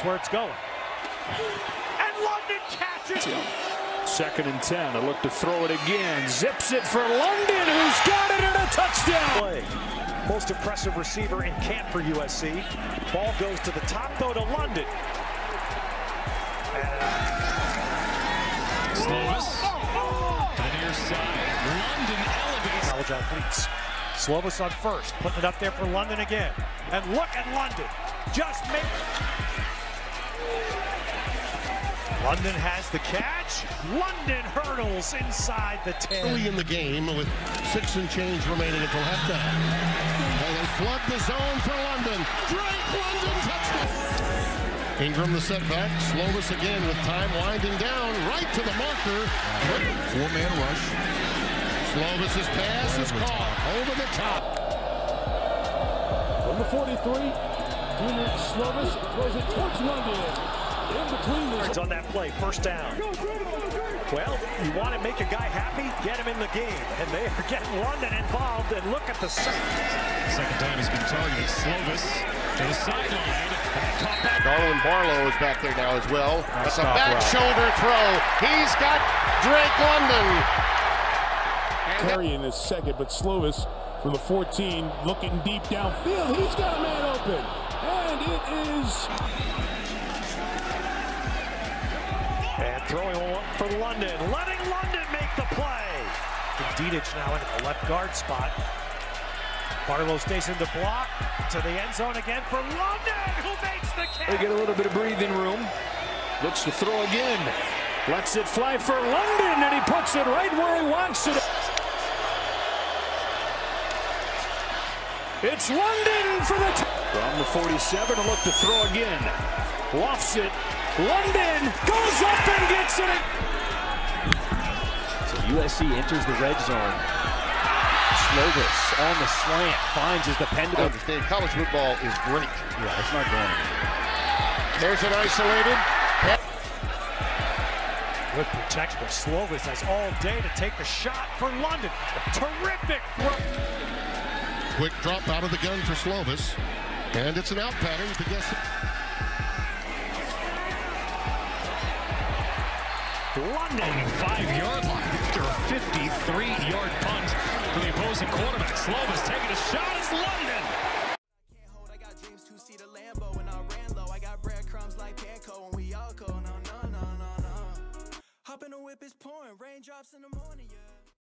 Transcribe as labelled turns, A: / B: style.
A: That's where it's going. And London catches it.
B: Second and 10. A look to throw it again. Zips it for London, who's got it and a touchdown.
A: Play. Most impressive receiver in camp for USC. Ball goes to the top, though, to London.
C: Slovis. To the near side. London elevates.
A: College athletes. Slovis on first, putting it up there for London again. And look at London. Just make. London has the catch. London hurdles inside the 10.
D: early in the game with six and change remaining until halftime. And they flood the zone for London. Drake London touchdown. Ingram the setback. Slovis again with time winding down right to the marker. Four-man rush. Slovis's pass is caught over the top.
E: From the 43, Junior Slovis throws it towards London. In between the
A: Yards on that play, first down. Well, you want to make a guy happy, get him in the game. And they are getting London involved. And look at the second.
C: Second time he's been targeted. Slovis to the sideline. Caught.
D: Darwin Barlow is back there now as well. It's a back
A: route.
D: shoulder throw. He's got Drake London.
E: Carrying his second, but Slovis from the 14 looking deep downfield. He's got a man open. And it is
A: And throwing one for London. Letting London make the play. Dedich now in the left guard spot. Barlow stays in the block. To the end zone again for London, who makes the
B: kick.
A: They
B: get a little bit of breathing room. Looks to throw again. Lets it fly for London, and he puts it right where he wants it. It's London for the from the 47. A look to throw again. Lofts it. London goes up and gets it.
F: So USC enters the red zone. Slovis on the slant finds his
D: I
F: dependable.
D: understand college football is great.
F: Yeah, it's not going.
D: There's an isolated.
A: Good protection, but Slovis has all day to take the shot for London. Terrific throw.
D: Quick drop out of the gun for Slovis. And it's an out pattern to guess.
A: London.
C: Five-yard line after a 53-yard punt for the opposing quarterback. Slovis taking a shot. It's London.
G: can't hold. I got dreams to see the Lambo and I ran low. I got breadcrumbs like panko and we all go. No, no, no, no, no. Hop in the whip, it's pouring. Raindrops in the morning, yeah.